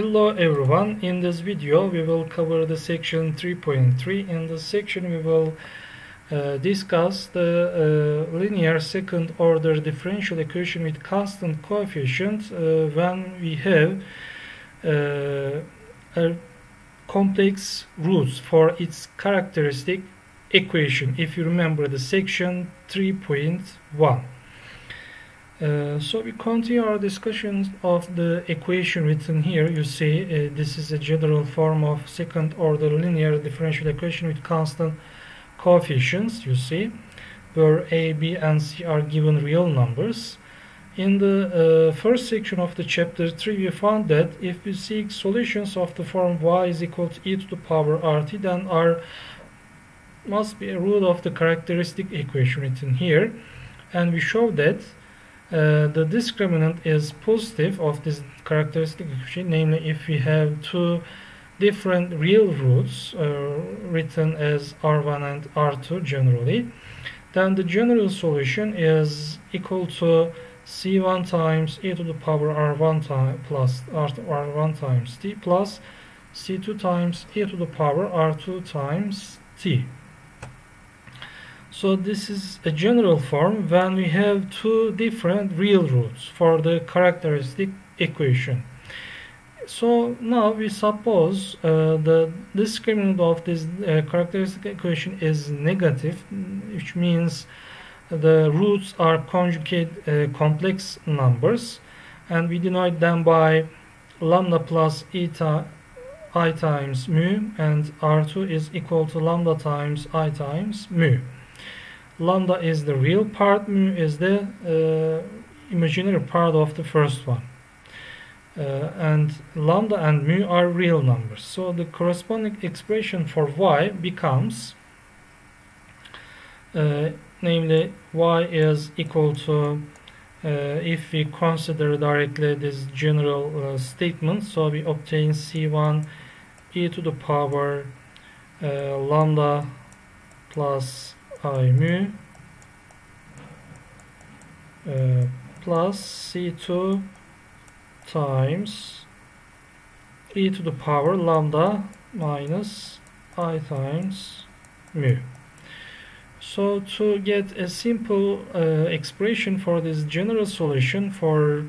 Hello everyone, in this video we will cover the section 3.3. In this section we will uh, discuss the uh, linear second order differential equation with constant coefficient uh, when we have uh, complex roots for its characteristic equation if you remember the section 3.1. Uh, so we continue our discussion of the equation written here. You see uh, this is a general form of second order linear differential equation with constant coefficients, you see, where a, b and c are given real numbers. In the uh, first section of the chapter 3 we found that if we seek solutions of the form y is equal to e to the power rt then r must be a root of the characteristic equation written here and we show that uh, the discriminant is positive of this characteristic equation namely if we have two different real roots uh, written as r1 and r2 generally then the general solution is equal to c1 times e to the power r1 time plus r1 times t plus c2 times e to the power r2 times t so this is a general form when we have two different real roots for the characteristic equation. So now we suppose uh, the discriminant of this uh, characteristic equation is negative, which means the roots are conjugate uh, complex numbers and we denote them by lambda plus eta i times mu and r2 is equal to lambda times i times mu lambda is the real part, mu is the uh, imaginary part of the first one. Uh, and lambda and mu are real numbers. So the corresponding expression for y becomes, uh, namely y is equal to, uh, if we consider directly this general uh, statement, so we obtain c1 e to the power uh, lambda plus i mu uh, plus c2 times e to the power lambda minus i times mu. So to get a simple uh, expression for this general solution for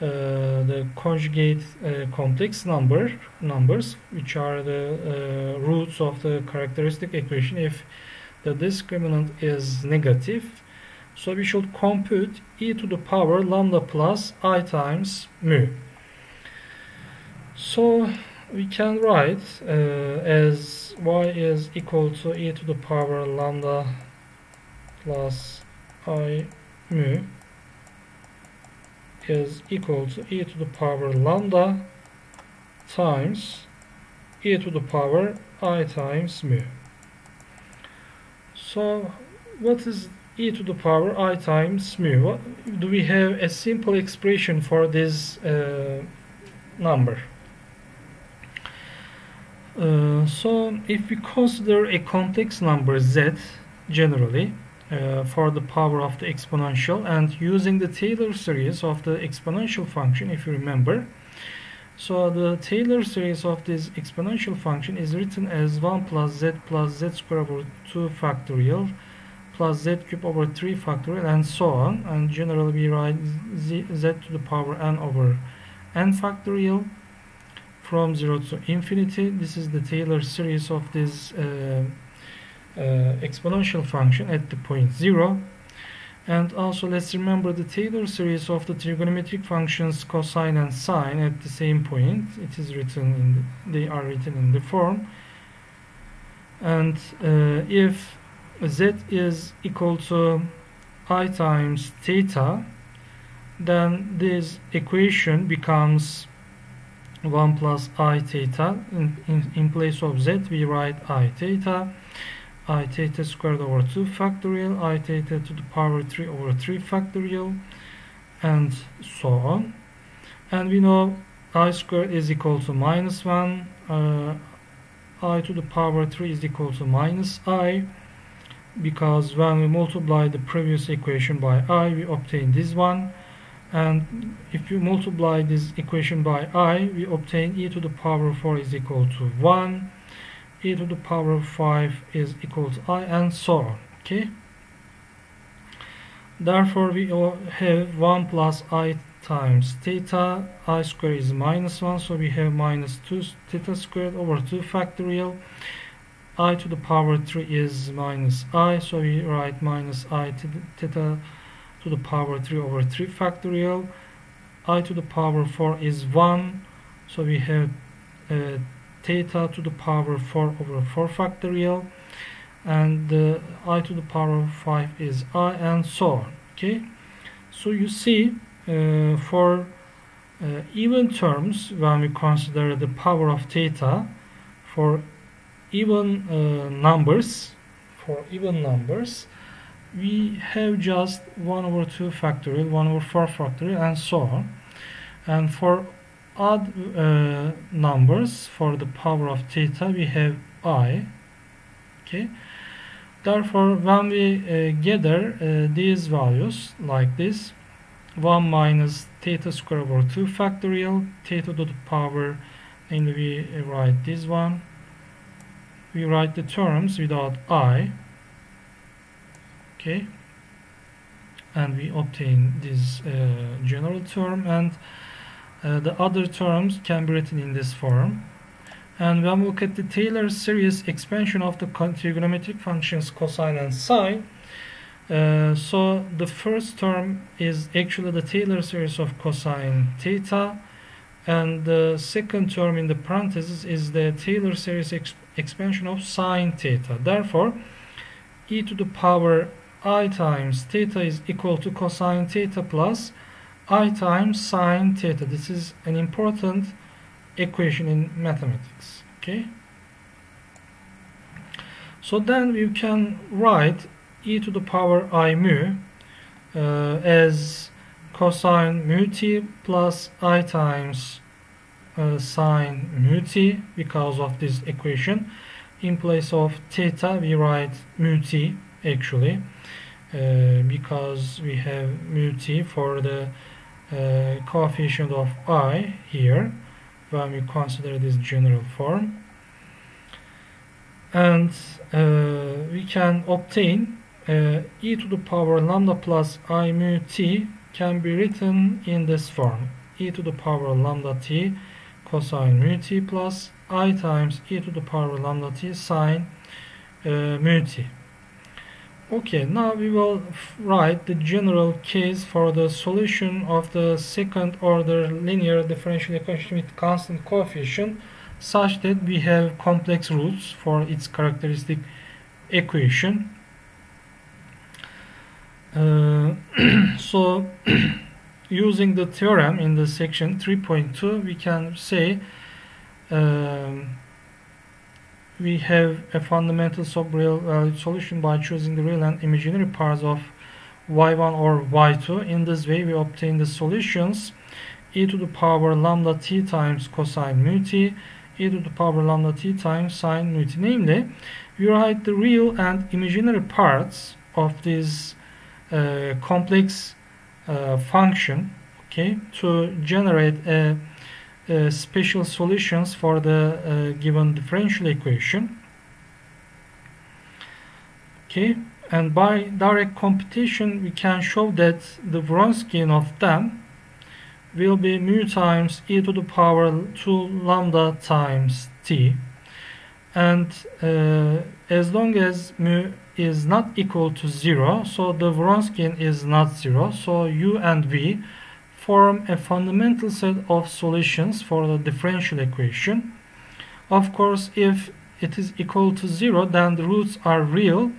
uh, the conjugate uh, complex number numbers which are the uh, roots of the characteristic equation if the discriminant is negative so we should compute e to the power lambda plus i times mu. So we can write uh, as y is equal to e to the power lambda plus i mu is equal to e to the power lambda times e to the power i times mu so what is e to the power i times mu? What, do we have a simple expression for this uh, number? Uh, so if we consider a complex number z generally uh, for the power of the exponential and using the Taylor series of the exponential function if you remember so the Taylor series of this exponential function is written as 1 plus z plus z squared over 2 factorial plus z cube over 3 factorial and so on. And generally we write z, z to the power n over n factorial from 0 to infinity. This is the Taylor series of this uh, uh, exponential function at the point 0 and also let's remember the Taylor series of the trigonometric functions cosine and sine at the same point. It is written in the, they are written in the form. And uh, if z is equal to i times theta then this equation becomes 1 plus i theta. In, in, in place of z we write i theta i theta squared over 2 factorial i theta to the power 3 over 3 factorial and so on. And we know i squared is equal to minus 1 uh, i to the power 3 is equal to minus i because when we multiply the previous equation by i we obtain this one. And if you multiply this equation by i we obtain e to the power 4 is equal to 1 e to the power of 5 is equal to i and so on okay? Therefore we have 1 plus i times theta i square is minus 1 so we have minus 2 theta squared over 2 factorial. I to the power 3 is minus i so we write minus i theta to the power 3 over 3 factorial. I to the power 4 is 1 so we have uh, theta to the power 4 over 4 factorial and i to the power 5 is i and so on okay? So you see uh, for uh, even terms when we consider the power of theta for even uh, numbers for even numbers we have just 1 over 2 factorial 1 over 4 factorial and so on. And for odd uh, numbers for the power of theta we have i okay? Therefore when we uh, gather uh, these values like this 1 minus theta square over 2 factorial theta to the power and we write this one. We write the terms without i okay? And we obtain this uh, general term and uh, the other terms can be written in this form. And when we look at the Taylor series expansion of the trigonometric functions cosine and sine uh, so the first term is actually the Taylor series of cosine theta. And the second term in the parentheses is the Taylor series exp expansion of sine theta. Therefore, e to the power i times theta is equal to cosine theta plus i times sine theta. This is an important equation in mathematics. Okay. So then we can write e to the power i mu uh, as cosine mu t plus i times uh, sine mu t because of this equation in place of theta we write mu t actually uh, because we have mu t for the uh, coefficient of i here when we consider this general form. And uh, we can obtain uh, e to the power lambda plus i mu t can be written in this form. E to the power lambda t cosine mu t plus i times e to the power lambda t sine uh, mu t okay now we will write the general case for the solution of the second order linear differential equation with constant coefficient such that we have complex roots for its characteristic equation. Uh, so using the theorem in the section 3.2 we can say um, we have a fundamental sub-real valued solution by choosing the real and imaginary parts of y1 or y2 in this way we obtain the solutions e to the power lambda t times cosine mu t e to the power lambda t times sine mu t. Namely we write the real and imaginary parts of this uh, complex uh, function okay to generate a, a special solutions for the uh, given differential equation. Okay and by direct computation we can show that the Wronskian of them will be mu times e to the power 2 lambda times t. And uh, as long as mu is not equal to 0 so the Wronskian is not 0 so u and v form a fundamental set of solutions for the differential equation of course if it is equal to 0 then the roots are real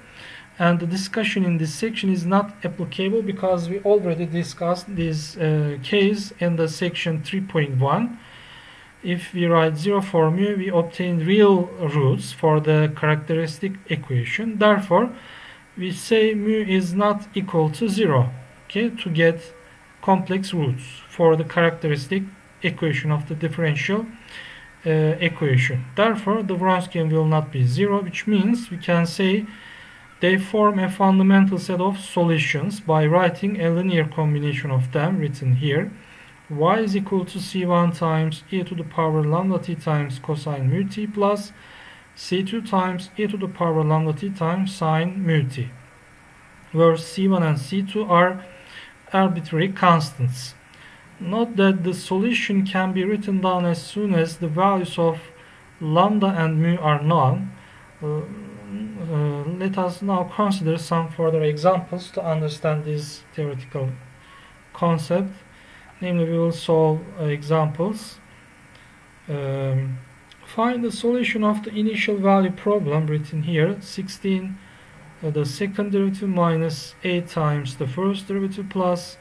and the discussion in this section is not applicable because we already discussed this uh, case in the section 3.1 if we write 0 for mu, we obtain real roots for the characteristic equation. Therefore, we say mu is not equal to 0 okay, to get complex roots for the characteristic equation of the differential uh, equation. Therefore, the Wronskian will not be 0, which means we can say they form a fundamental set of solutions by writing a linear combination of them written here y is equal to c1 times e to the power lambda t times cosine mu t plus c2 times e to the power lambda t times sine mu t where c1 and c2 are arbitrary constants. Note that the solution can be written down as soon as the values of lambda and mu are known. Uh, uh, let us now consider some further examples to understand this theoretical concept. Namely, we will solve uh, examples. Um, find the solution of the initial value problem written here 16 uh, the second derivative minus 8 times the first derivative plus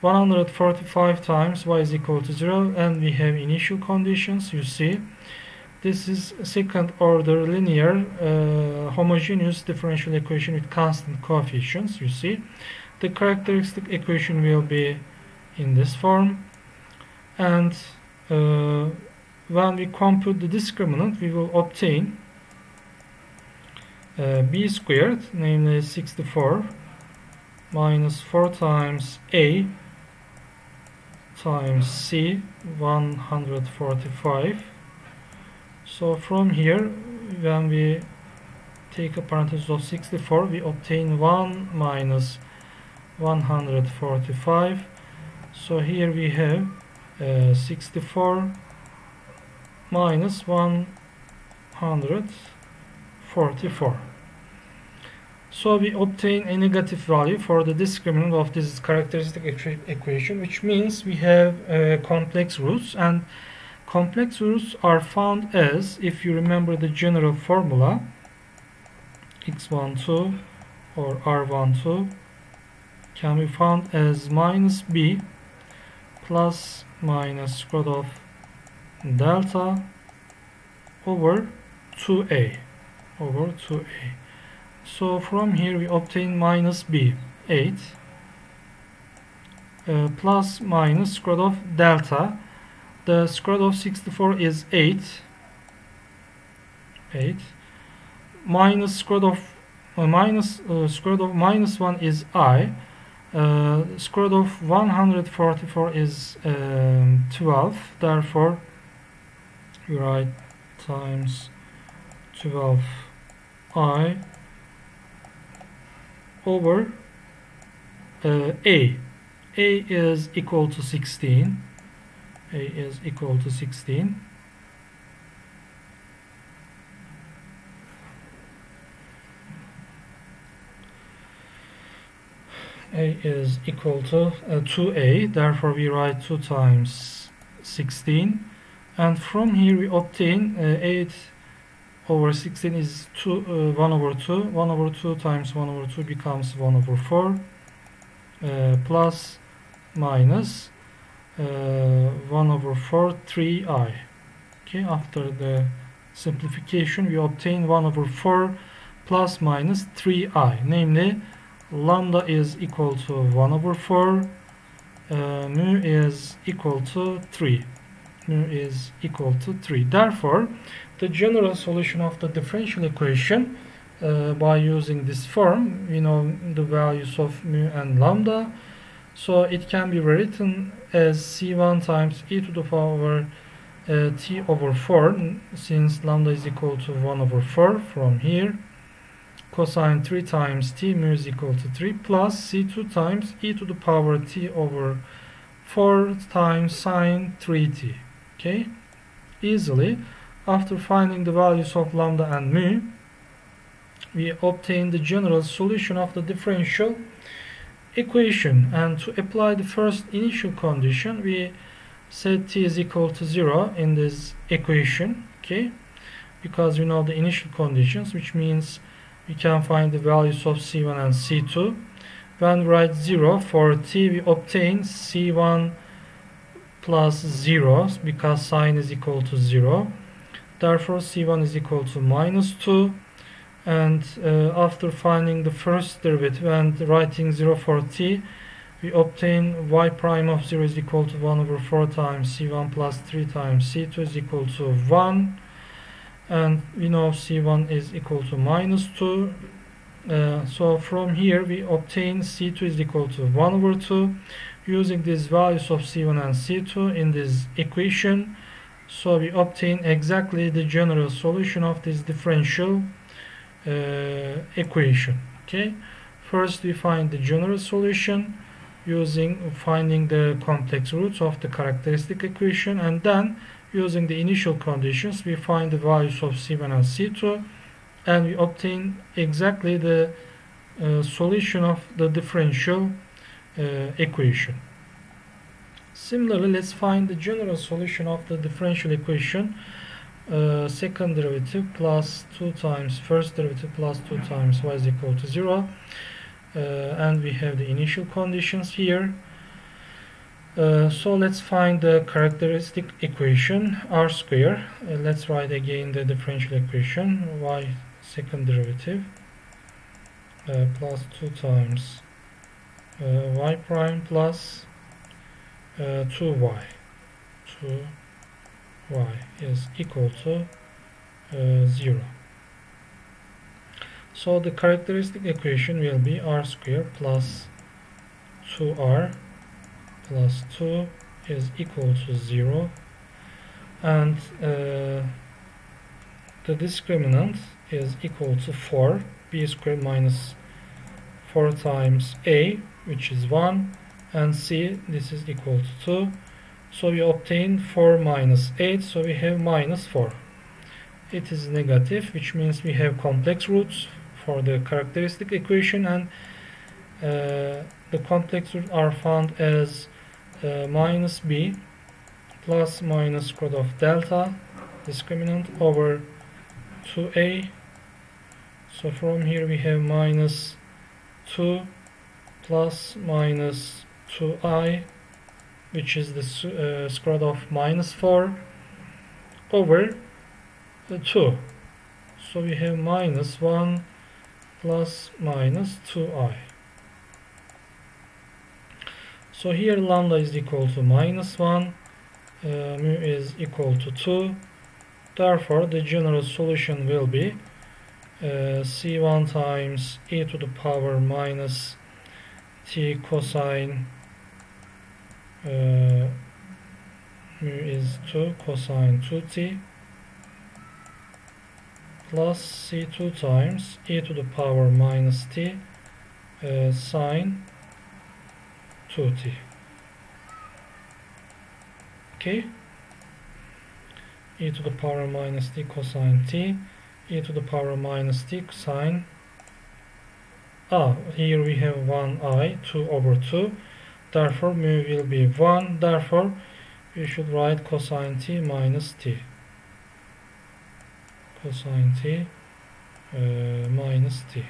145 times y is equal to 0 and we have initial conditions you see. This is second order linear uh, homogeneous differential equation with constant coefficients you see. The characteristic equation will be in this form. And uh, when we compute the discriminant we will obtain uh, b squared namely 64 minus 4 times a times c 145 so from here when we take a parenthesis of 64 we obtain 1 minus 145 so here we have uh, 64 minus 144 so we obtain a negative value for the discriminant of this characteristic equation which means we have uh, complex roots and complex roots are found as if you remember the general formula x12 or r12 can be found as minus b plus minus square root of delta over 2a over 2a so from here we obtain minus b 8 uh, plus minus square root of delta. The square root of 64 is 8 8 minus square root of uh, minus uh, square root of minus 1 is i uh, square root of 144 is um, 12 therefore we write times 12i over uh, a. A is equal to 16 a is equal to 16 a is equal to uh, 2a therefore we write 2 times 16 and from here we obtain uh, 8 over 16 is 2 uh, 1 over 2 1 over 2 times 1 over 2 becomes 1 over 4 uh, plus minus uh, 1 over 4 3i okay after the simplification we obtain 1 over 4 plus minus 3i namely lambda is equal to 1 over 4 uh, mu is equal to 3 mu is equal to 3 therefore the general solution of the differential equation uh, by using this form we know the values of mu and lambda. So it can be written as c1 times e to the power uh, t over 4 since lambda is equal to 1 over 4 from here. Cosine 3 times t mu is equal to 3 plus c2 times e to the power t over 4 times sine 3t okay easily. After finding the values of lambda and mu we obtain the general solution of the differential equation. And to apply the first initial condition we set t is equal to 0 in this equation okay because we know the initial conditions which means we can find the values of C1 and C2 when write 0 for t we obtain C1 plus 0 because sine is equal to 0 therefore C1 is equal to minus 2 and uh, after finding the first derivative and writing 0 for t we obtain y prime of 0 is equal to 1 over 4 times c1 plus 3 times c2 is equal to 1 and we know c1 is equal to minus 2 uh, so from here we obtain c2 is equal to 1 over 2 using these values of c1 and c2 in this equation. So we obtain exactly the general solution of this differential uh, equation okay? First we find the general solution using finding the complex roots of the characteristic equation and then using the initial conditions we find the values of c1 and c2 and we obtain exactly the uh, solution of the differential equation. Similarly, let's find the general solution of the differential equation uh, second derivative plus 2 times first derivative plus 2 times y is equal to 0 uh, and we have the initial conditions here. Uh, so let's find the characteristic equation r square. Uh, let's write again the differential equation y second derivative uh, plus 2 times uh, y prime plus 2y uh, 2y is equal to uh, 0 so the characteristic equation will be r square plus 2r plus 2 is equal to 0 and uh, the discriminant is equal to 4 b squared minus 4 times a which is 1 and c this is equal to 2 so we obtain 4 minus 8 so we have minus 4 it is negative which means we have complex roots for the characteristic equation and uh, the complex roots are found as uh, minus b plus minus root of delta discriminant over 2a so from here we have minus 2 plus minus 2i which is the uh, square root of minus 4 over 2 so we have minus 1 plus minus 2i so here lambda is equal to minus 1 uh, mu is equal to 2 therefore the general solution will be uh, c1 times e to the power minus t cosine uh, mu is 2 cosine 2t plus c2 times e to the power minus t uh, sine 2t okay? E to the power minus t cosine t e to the power minus t sine ah here we have 1 i 2 over 2 therefore mu will be 1 therefore we should write cosine t minus t. Cosine t uh, minus t.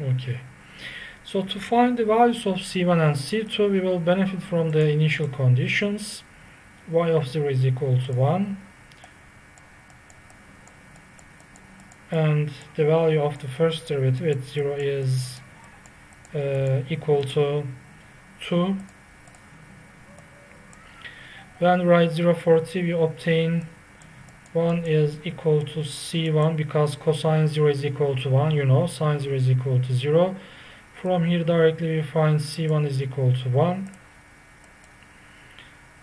Okay. So to find the values of C1 and C2, we will benefit from the initial conditions. y of 0 is equal to 1. And the value of the first derivative at 0 is uh, equal to 2. When write 0 for t, we obtain 1 is equal to c1 because cosine 0 is equal to 1, you know, sine 0 is equal to 0. From here directly we find c1 is equal to 1.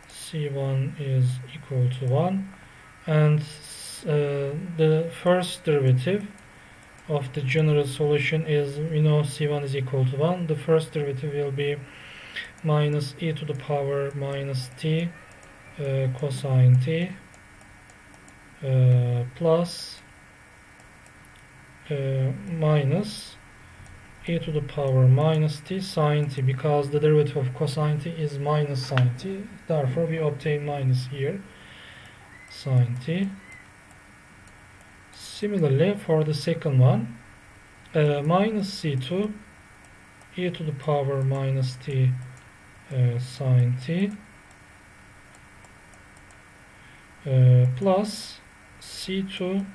c1 is equal to 1 and the first derivative of the general solution is we know c1 is equal to 1 the first derivative will be minus e to the power minus t uh, cosine t uh, plus uh, minus e to the power minus t sine t because the derivative of cosine t is minus sine t. Therefore we obtain minus here sine t similarly for the second one uh, minus c2 e to the power minus t uh, sine t uh, plus c2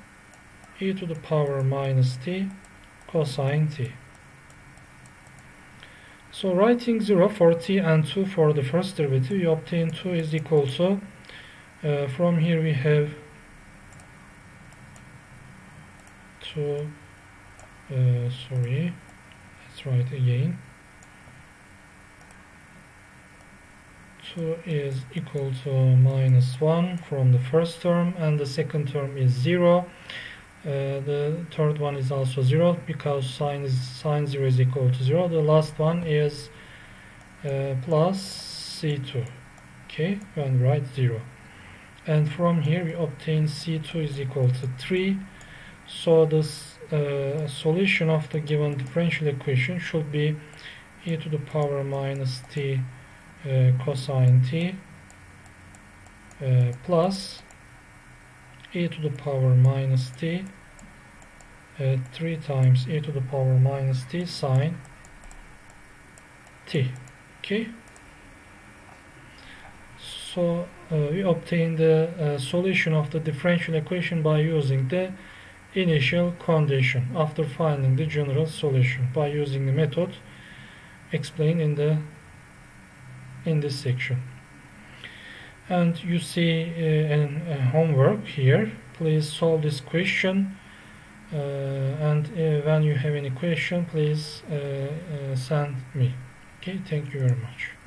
e to the power minus t cosine t. So writing 0 for t and 2 for the first derivative, you obtain 2 is equal to uh, from here we have to uh, sorry. Let's write again. 2 is equal to minus 1 from the first term and the second term is 0 uh, the third one is also 0 because sine is sine 0 is equal to 0 the last one is uh, plus c2 okay? And write 0 and from here we obtain c2 is equal to 3 so this uh, solution of the given differential equation should be e to the power minus t uh, cosine t uh, plus e to the power minus t uh, 3 times e to the power minus t sine t. Okay? So uh, we obtain the uh, solution of the differential equation by using the initial condition after finding the general solution by using the method explained in the in this section. And you see uh, a homework here. Please solve this question uh, and uh, when you have any question please uh, uh, send me. Okay thank you very much